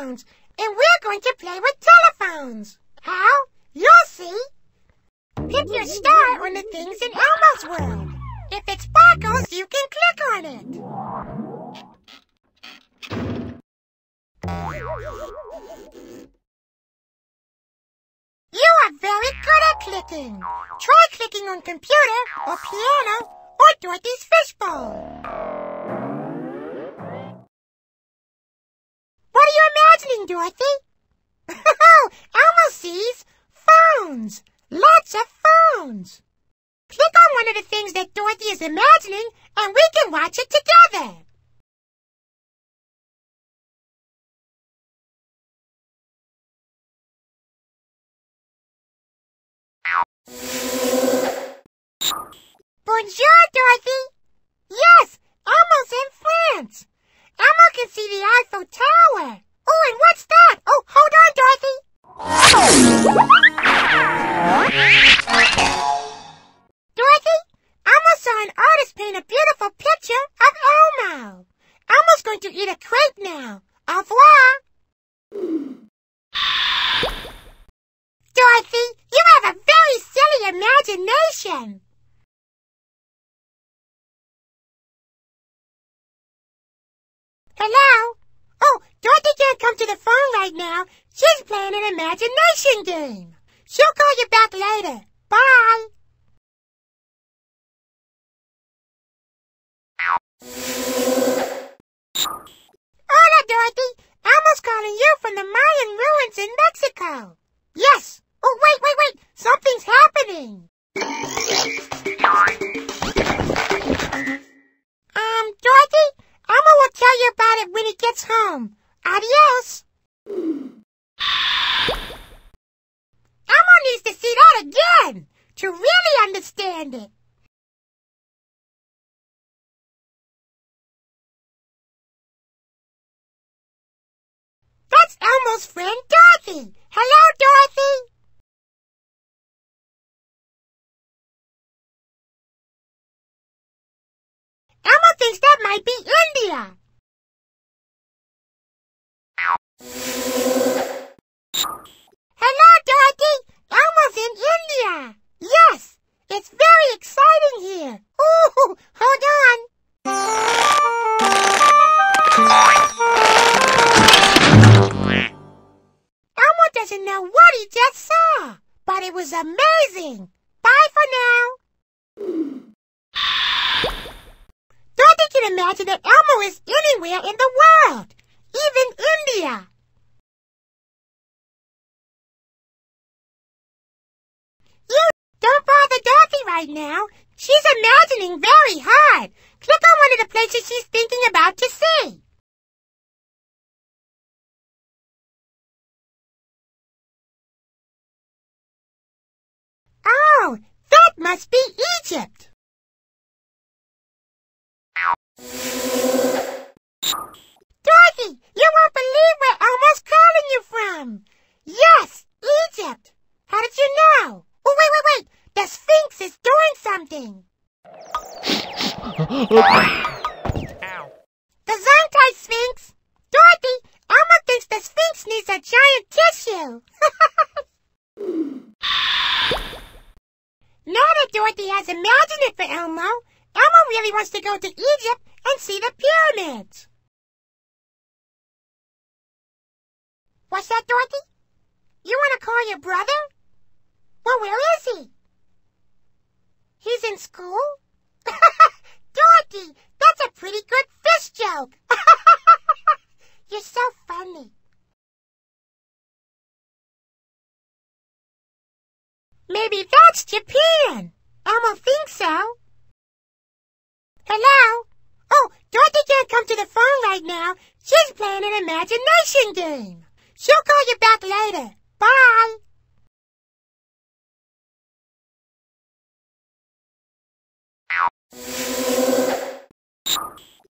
telephones, and we're going to play with telephones. How? You'll see. Pick your star on the things in Elmo's world. If it sparkles, you can click on it. You are very good at clicking. Try clicking on computer or piano or Dorothy's fishbowl. Imagining, Dorothy? Oh, Elmo sees phones. Lots of phones. Click on one of the things that Dorothy is imagining and we can watch it together. Bonjour, Dorothy. Hello? Oh, Dorothy can't come to the phone right now. She's playing an imagination game. She'll call you back later. Bye. Hola, Dorothy. Elmo's calling you from the Mayan ruins in Mexico. Yes. Oh, wait, wait, wait. Something's happening. Gets home. Adios. Elmo needs to see that again to really understand it. That's Elmo's friend Dorothy. Hello, Dorothy. That Elmo is anywhere in the world, even India. You don't bother Dorothy right now. She's imagining very hard. Click on one of the places she's thinking about to see. Oh, that must be Egypt. Dorothy, you won't believe where Elmo's calling you from. Yes, Egypt. How did you know? Oh, wait, wait, wait. The Sphinx is doing something. The Zontai Sphinx. Dorothy, Elmo thinks the Sphinx needs a giant tissue. now that Dorothy has imagined it for Elmo, Elmo really wants to go to Egypt and see the pyramids. What's that, Dorothy? You want to call your brother? Well, where is he? He's in school? Dorothy, that's a pretty good fish joke. that's Japan. Elmo thinks so. Hello? Oh, Dorothy can't come to the phone right now. She's playing an imagination game. She'll call you back later. Bye.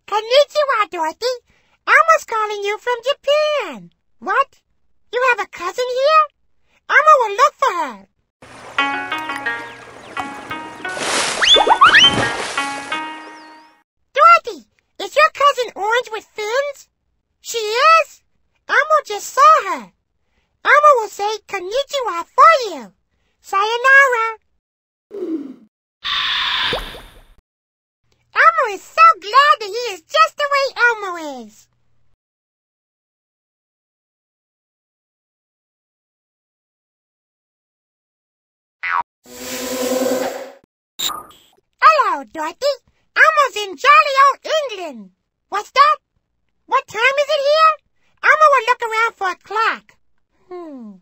Konnichiwa, Dorothy. Elmo's calling you from Japan. What? You have a cousin here? Elmo will look for her. Dorothy, is your cousin orange with fins? She is? Elmo just for her. Elmo will say konnichiwa for you. Sayonara. Elmo is so glad that he is just the way Elmo is. Dorothy. Elmo's in jolly old England. What's that? What time is it here? Elmo will look around for a clock. Hmm.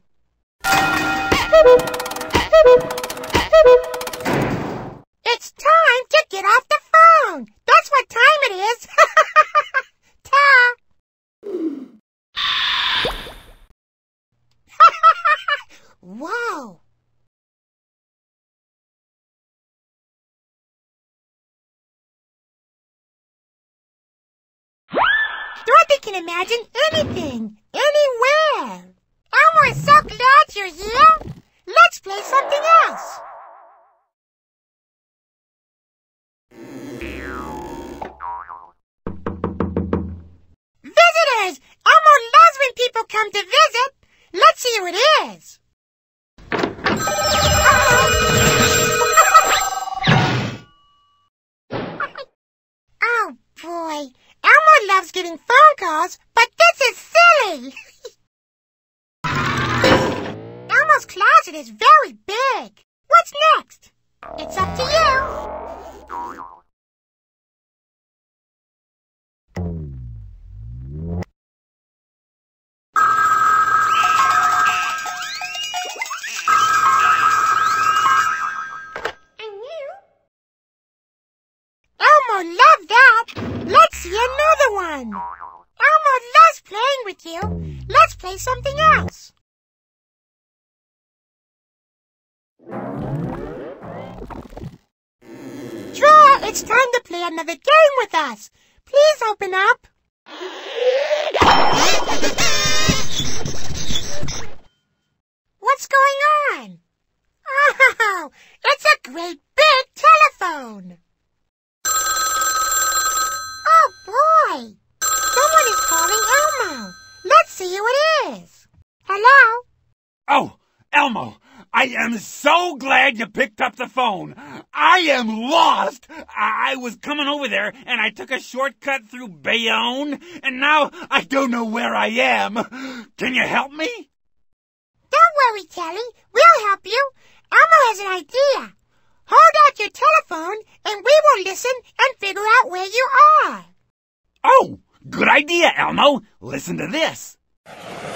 It's time to get off the phone. That's what time it is. Ta. Whoa. Dorothy can imagine anything, anywhere. Oh, Elmo is so glad you're here. Let's play something else. Visitors! Elmo loves when people come to visit. Let's see who it is. Loves getting phone calls, but this is silly. Elmo's closet is very big. What's next? It's up to you. Play something else. Draw, it's time to play another game with us. Please open up. What's going on? Oh, it's a great big telephone. Oh boy! Someone is calling Elmo. Let's see who it is. Hello? Oh, Elmo, I am so glad you picked up the phone. I am lost. I, was coming over there and I took a shortcut through Bayonne and now I don't know where I am. Can you help me? Don't worry, Telly. We'll help you. Elmo has an idea. Hold out your telephone and we will listen and figure out where you are. Oh, good idea, Elmo. Listen to this you